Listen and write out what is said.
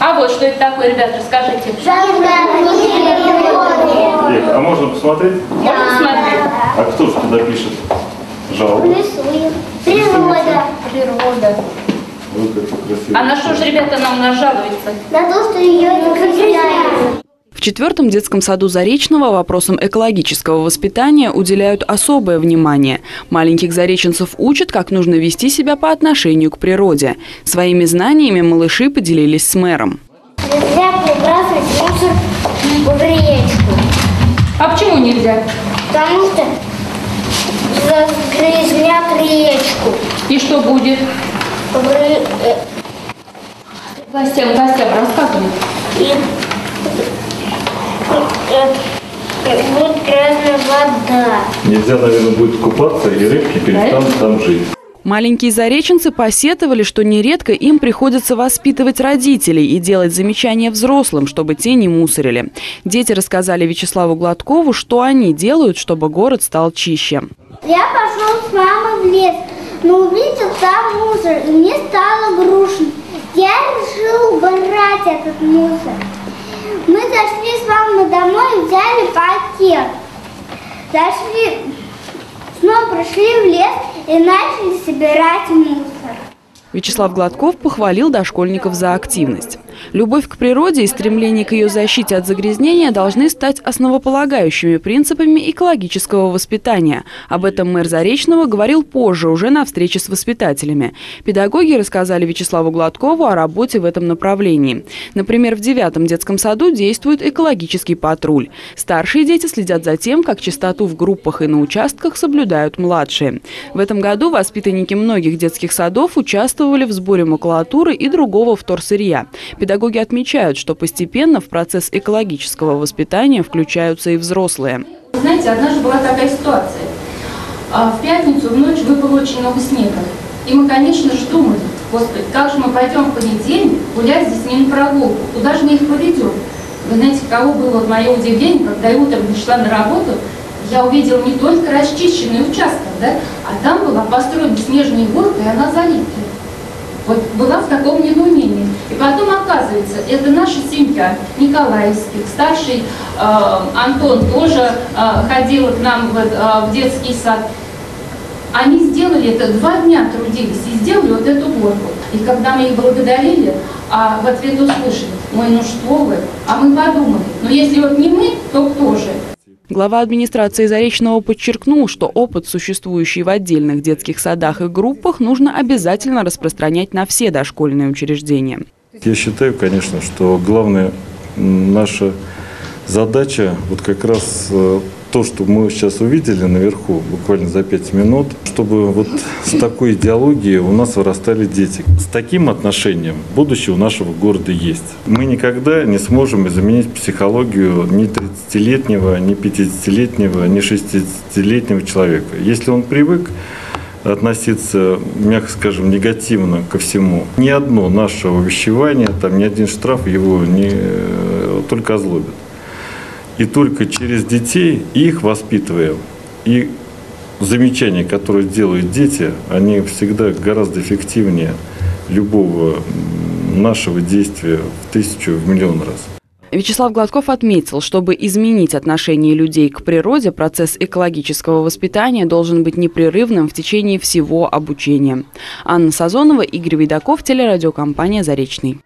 А вот что это такое, ребят, расскажите. Эх, а можно посмотреть? Можно смотреть? А кто же туда пишет жалобы? Рисуем. Природа. Природа. Вот как красиво. А на что же, ребята, нам нас жалуются? На то, что ее не закрепляют. В четвертом детском саду Заречного вопросам экологического воспитания уделяют особое внимание. Маленьких зареченцев учат, как нужно вести себя по отношению к природе. Своими знаниями малыши поделились с мэром. Нельзя выбрасывать мусор в речку, А почему нельзя? потому что загрязнят речку. И что будет? Вры- э, Гостям, гостям рассказывай. И э, будет грязная вода. Нельзя, наверное, будет купаться, и рыбки перестанут там жить. Маленькие зареченцы посетовали, что нередко им приходится воспитывать родителей и делать замечания взрослым, чтобы те не мусорили. Дети рассказали Вячеславу Гладкову, что они делают, чтобы город стал чище. Я пошел с мамой в лес, но увидел там мусор, и мне стало грустно. Я решил убрать этот мусор. Зашли с мамой домой и взяли пакет. Зашли, снова пришли в лес и начали собирать мусор. Вячеслав Гладков похвалил дошкольников за активность. Любовь к природе и стремление к ее защите от загрязнения должны стать основополагающими принципами экологического воспитания. Об этом мэр Заречного говорил позже, уже на встрече с воспитателями. Педагоги рассказали Вячеславу Гладкову о работе в этом направлении. Например, в девятом детском саду действует экологический патруль. Старшие дети следят за тем, как чистоту в группах и на участках соблюдают младшие. В этом году воспитанники многих детских садов участвовали в сборе макулатуры и другого вторсырья. Педагоги отмечают, что постепенно в процесс экологического воспитания включаются и взрослые. Знаете, однажды была такая ситуация. А, В пятницу в ночь выпало очень много снега. И мы, конечно же, думали, господи, как же мы пойдем в понедельник гулять с детьми на прогулку? Куда же мы их поведем? Вы знаете, каково было мое удивление, когда я утром пришла на работу, я увидела не только расчищенный участок, да, а там была построена снежная горка, и она залита. Вот была в таком недоумении. И потом оказывается, это наша семья, Николаевских, старший э, Антон тоже э, ходил к нам в, э, в детский сад. Они сделали это, два дня трудились и сделали вот эту горку. И когда мы их благодарили, а в ответ услышали, ой, ну что вы, а мы подумали, ну если вот не мы, то кто же? Глава администрации Заречного подчеркнул, что опыт, существующий в отдельных детских садах и группах, нужно обязательно распространять на все дошкольные учреждения. Я считаю, конечно, что главная наша задача, вот как раз э, то, что мы сейчас увидели наверху, буквально за пять минут, чтобы вот с такой идеологией у нас вырастали дети. С таким отношением будущее у нашего города есть. Мы никогда не сможем заменить психологию ни 30-летнего, ни 50-летнего, ни 60-летнего человека. Если он привык относиться, мягко скажем, негативно ко всему. Ни одно наше увещевание, там, ни один штраф его не, э, только озлобит. И только через детей, их воспитывая, и замечания, которые делают дети, они всегда гораздо эффективнее любого нашего действия в тысячу, в миллион раз. Вячеслав Гладков отметил, чтобы изменить отношение людей к природе, процесс экологического воспитания должен быть непрерывным в течение всего обучения. Анна Сазонова, Игорь Видаков, телерадиокомпания «Заречный».